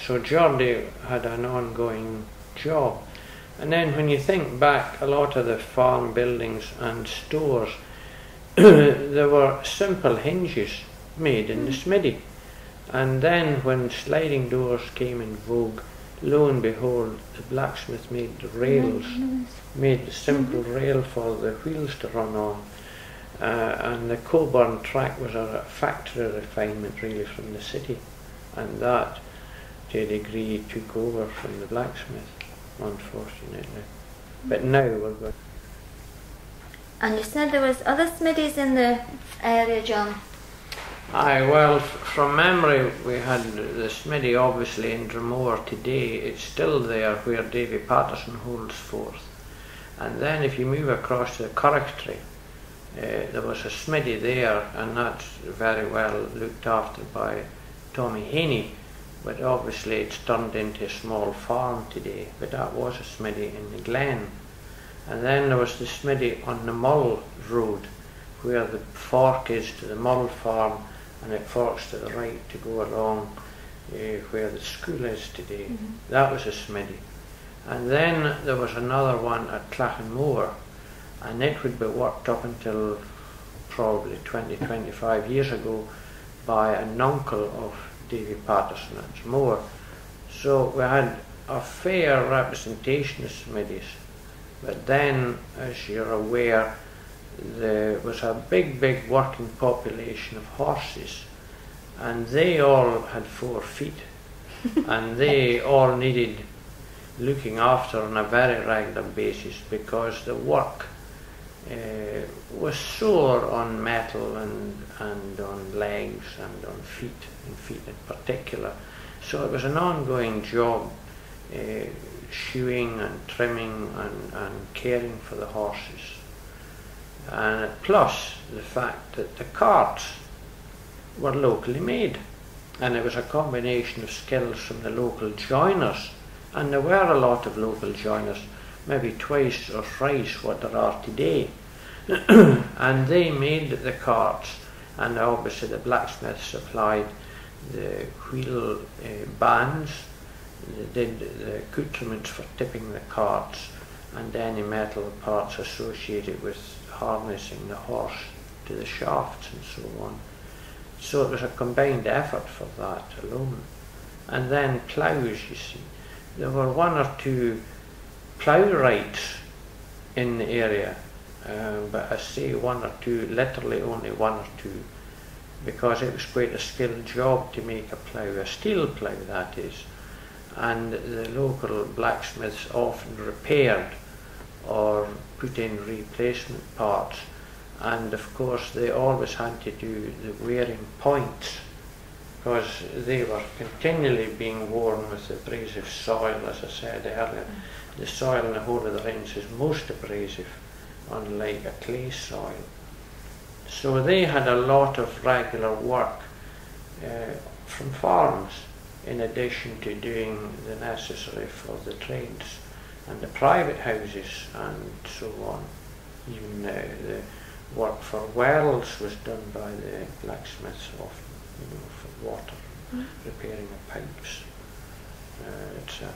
So Geordie had an ongoing job. And then when you think back, a lot of the farm buildings and stores, there were simple hinges made in the smithy. And then when sliding doors came in vogue, lo and behold, the blacksmith made the rails, made the simple rail for the wheels to run on. Uh, and the Coburn track was a factory refinement really from the city. And that, to a degree, took over from the blacksmith, unfortunately. But now we're going.
And you said there was other smithies in the area, John.
Aye, well, from memory, we had the smithy obviously in Drummore today. It's still there where Davy Patterson holds forth. And then if you move across to Corricktree, uh, there was a smithy there, and that's very well looked after by Tommy Haney. But obviously, it's turned into a small farm today. But that was a smithy in the Glen. And then there was the smithy on the Mull Road, where the fork is to the Mull Farm, and it forks to the right to go along uh, where the school is today. That was a smithy. And then there was another one at Clachanmore, and it would be worked up until probably 20, 25 years ago by an uncle of Davy Patterson at Drummore. So we had a fair representation of smithies. But then, as you're aware, there was a big, big working population of horses, and they all had four feet, and they all needed looking after on a very regular basis because the work uh, was sore on metal and, and on legs and on feet, and feet in particular. So it was an ongoing job, uh, shoeing and trimming and, and caring for the horses. And plus the fact that the carts were locally made. And it was a combination of skills from the local joiners. And there were a lot of local joiners, maybe twice or thrice what there are today. and they made the carts, and obviously the blacksmith supplied the wheel uh, bands, did the accoutrements for tipping the carts, and any metal parts associated with harnessing the horse to the shafts and so on. So it was a combined effort for that alone. And then ploughs, you see. There were one or two plough wrights in the area, uh, but I say one or two, literally only one or two, because it was quite a skilled job to make a plough, a steel plough that is. And the local blacksmiths often repaired or put in replacement parts. And of course, they always had to do the wearing points because they were continually being worn with abrasive soil, as I said earlier. The soil in the whole of the range is most abrasive, unlike a clay soil. So they had a lot of regular work uh, from farms in addition to doing the necessary for the trades and the private houses and so on. Even uh, the work for wells was done by the blacksmiths often, you know, for water,
Mm.
repairing of pipes, uh, etc.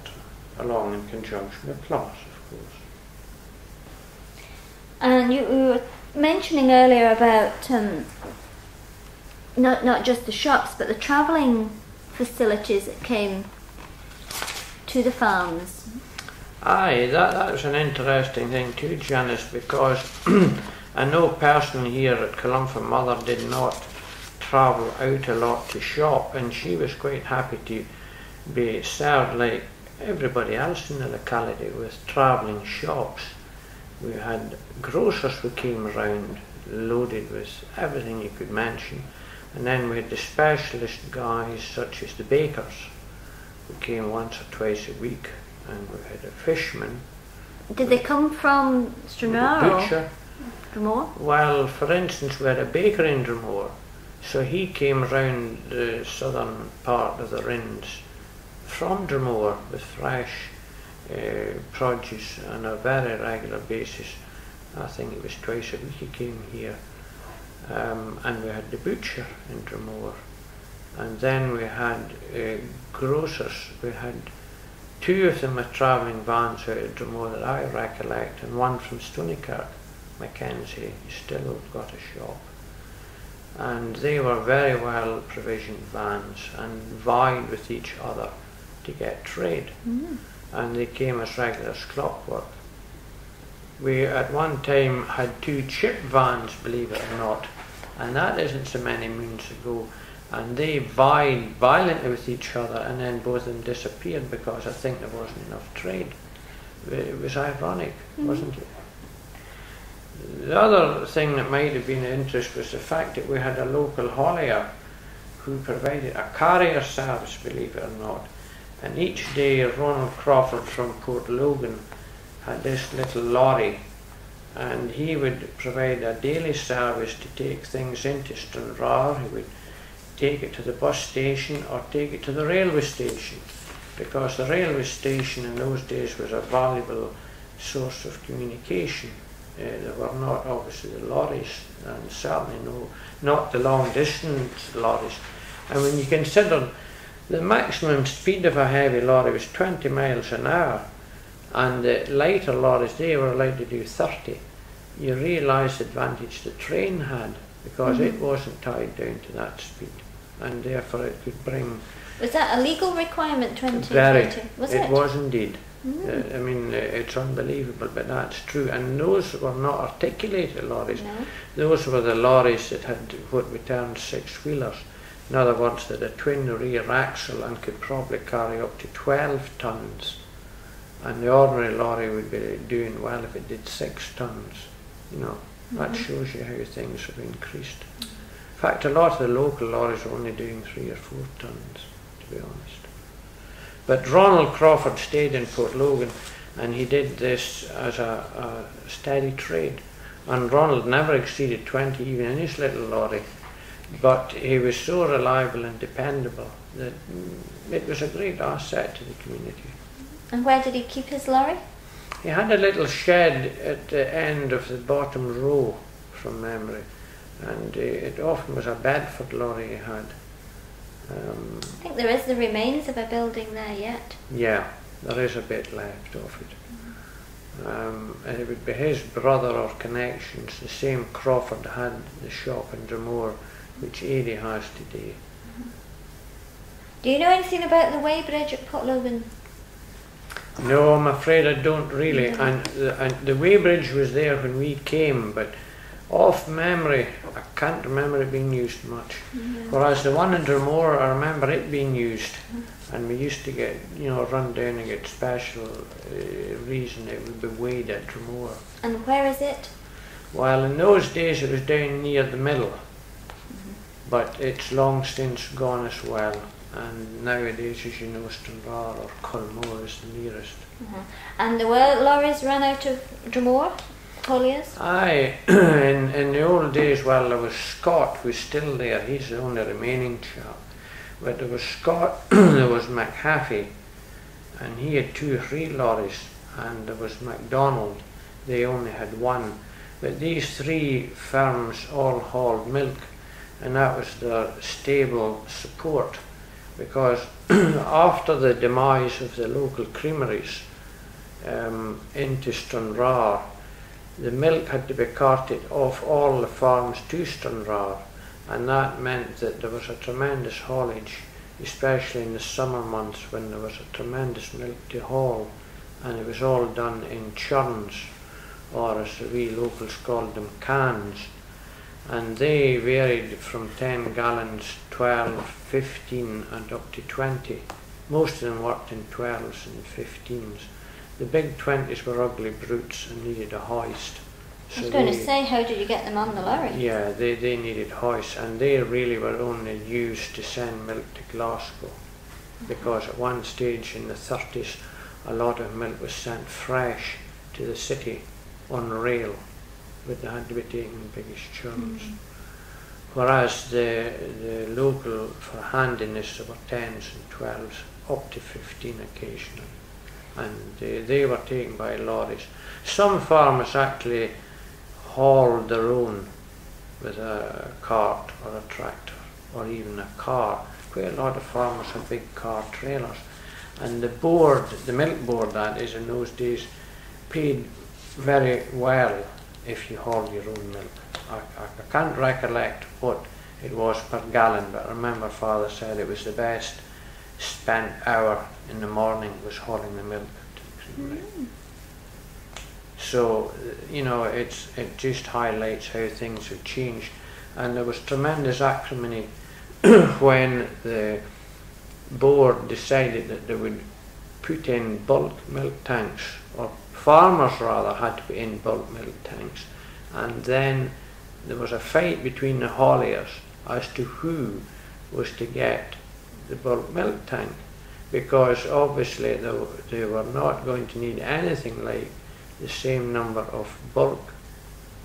Along in conjunction with plumbers, of course.
And you, you were mentioning earlier about um, not not just the shops, but the travelling facilities that came to the farms.
Aye, that, was an interesting thing too, Janice, because I know personally here at Killumpha Mother did not travel out a lot to shop, and she was quite happy to be served like everybody else in the locality with travelling shops. We had grocers who came around loaded with everything you could mention, and then we had the specialist guys such as the bakers who came once or twice a week, and we had a fishman,
Did they come from Stranraer. Drummore?
Well, for instance, we had a baker in Drummore, so he came round the southern part of the Rins from Drummore with fresh uh, produce on a very regular basis. I think it was twice a week he came here. Um, and we had the butcher in Drummore. And then we had uh, grocers. We had two of them were travelling vans out of Drummore that I recollect, and one from Stonykirk, Mackenzie. Still got a shop. And they were very well provisioned vans and vied with each other to get trade.
Mm.
And they came as regular as clockwork. We at one time had two chip vans, believe it or not, and that isn't so many moons ago. And they vied violently with each other, and then both of them disappeared because I think there wasn't enough trade. It was ironic,
Mhm.
wasn't it? The other thing that might have been of interest was the fact that we had a local haulier who provided a carrier service, believe it or not. And each day Ronald Crawford from Port Logan had this little lorry and he would provide a daily service to take things into Stranraer. He would take it to the bus station or take it to the railway station because the railway station in those days was a valuable source of communication. Uh, there were not obviously the lorries and certainly no, not the long distance lorries. And when you consider the maximum speed of a heavy lorry was 20 miles an hour and the lighter lorries they were allowed to do 30 you realise the advantage the train had because
Mhm.
it wasn't tied down to that speed and therefore it could bring
Was that a legal requirement, 20?
very
Was it?
was indeed
Mm.
Uh, I mean uh, it's unbelievable but that's true and those were not articulated lorries
no.
those were the lorries that had what we termed six wheelers in other words that a twin rear axle and could probably carry up to 12 tons and the ordinary lorry would be doing well if it did six tons you know that
Mhm.
shows you how things have increased in fact a lot of the local lorries are only doing three or four tons to be honest but Ronald Crawford stayed in Port Logan and he did this as a, a steady trade and Ronald never exceeded 20 even in his little lorry but he was so reliable and dependable that mm, it was a great asset to the community.
And where did he keep his lorry?
He had a little shed at the end of the bottom row from memory and uh, it often was a Bedford lorry he had. Um,
I think there is the remains of a building there yet.
yeah, there is a bit left of it. Um, and it would be his brother or connections, the same Crawford had the shop in Drummore, which Aidy has today.
Do you know anything about the weighbridge at Port Logan?
No, I'm afraid I don't really.
Mhm.
And, the, and the weighbridge was there when we came, but off memory, I can't remember it being used much. Whereas the one in Drummore, I remember it being used, and we used to get, you know, run down and get special uh, reason it would be weighed at Drummore.
And where is it?
Well, in those days it was down near the middle, but it's long since gone as well. And nowadays, as you know, Stranraer or Culmore is the nearest.
Uh-huh. And were lorries run out of Drummore? Colliers?
Aye, in, in the old days, well, there was Scott was still there. He's the only remaining chap. But there was Scott, there was McHaffey, and he had two or three lorries, and there was MacDonald. They only had one. But these three firms all hauled milk, and that was their stable support. Because after the demise of the local creameries um, into Stranraer, the milk had to be carted off all the farms to Stranraer, and that meant that there was a tremendous haulage, especially in the summer months when there was a tremendous milk to haul, and it was all done in churns, or as we locals called them, cans. And they varied from 10 gallons, 12, 15, and up to 20. Most of them worked in 12s and 15s. The big 20s were ugly brutes and needed a hoist.
I was going to say, how did you get them on the lorry?
Yeah, they, they needed hoists and they really were only used to send milk to Glasgow because at one stage in the 30s a lot of milk was sent fresh to the city on rail but they had to be taken in biggest churns. Whereas the, the local for handiness there were 10s and 12s up to 15 occasionally and uh, they were taken by lorries. Some farmers actually hauled their own with a cart or a tractor or even a car. Quite a lot of farmers had big car trailers. And the board, the milk board that is in those days, paid very well if you hold your own milk. I, I, I can't recollect what it was per gallon, but I remember father said it was the best spent hour in the morning was hauling the milk to the. Mm. So, you know, it's, it just highlights how things have changed. And there was tremendous acrimony when the board decided that they would put in bulk milk tanks, farmers rather had to put in bulk milk tanks. And then there was a fight between the hauliers as to who was to get the bulk milk tank because obviously they, they were not going to need anything like the same number of bulk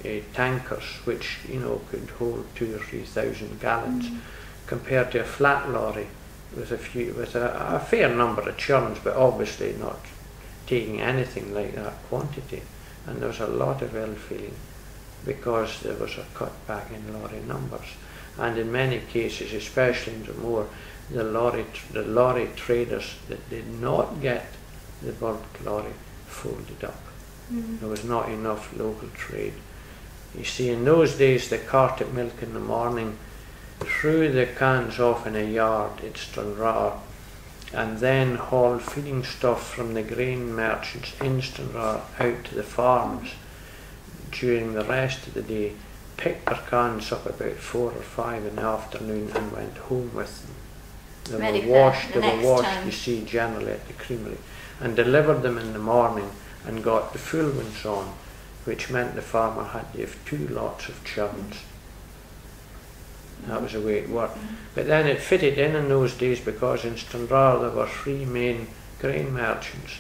uh, tankers which you know could hold two or three thousand gallons mm. compared to a flat lorry with a few with a, a fair number of churns but obviously not taking anything like that quantity and there was a lot of ill feeling because there was a cut back in lorry numbers and in many cases especially in the more the lorry, the lorry traders that did not get the bulk lorry folded up. Mm. There was not enough local trade. You see, in those days, they carted milk in the morning, threw the cans off in a yard It's at Stranraer, and then haul feeding stuff from the grain merchants in Stranraer out to the farms during the rest of the day, picked their cans up about four or five in the afternoon and went home with them. They
Ready
were washed,
the
they were washed,
time.
you see, generally at the creamery, and delivered them in the morning and got the full ones on, which meant the farmer had to have two lots of churns. That was the way it worked. But then it fitted in in those days because in Stranraer there were three main grain merchants.